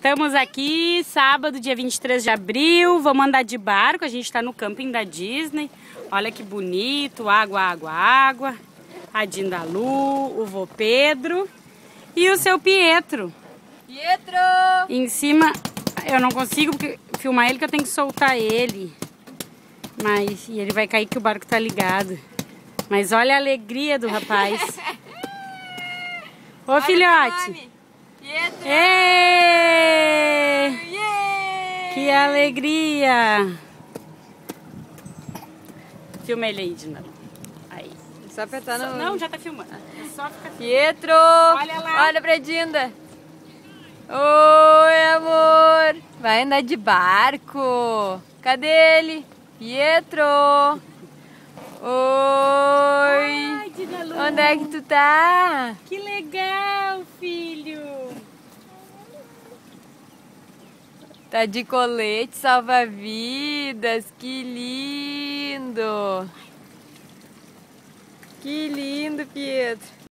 Estamos aqui, sábado, dia 23 de abril. Vamos andar de barco. A gente está no camping da Disney. Olha que bonito. Água, água, água. A Dindalu, o vô Pedro e o seu Pietro. Pietro! Em cima, eu não consigo filmar ele, que eu tenho que soltar ele. Mas, e ele vai cair que o barco tá ligado. Mas olha a alegria do rapaz. Ô, filhote. Pietro! Ê! Que alegria! Filma ele aí, Dina. Aí. Só apertar no... Não, já tá filmando. É só ficar Pietro! Olha lá. Olha pra Dinda. Oi, amor. Vai andar de barco. Cadê ele? Pietro! Oi! Ai. Onde é que tu tá? Que legal, Tá de colete salva-vidas. Que lindo! Que lindo, Pietro!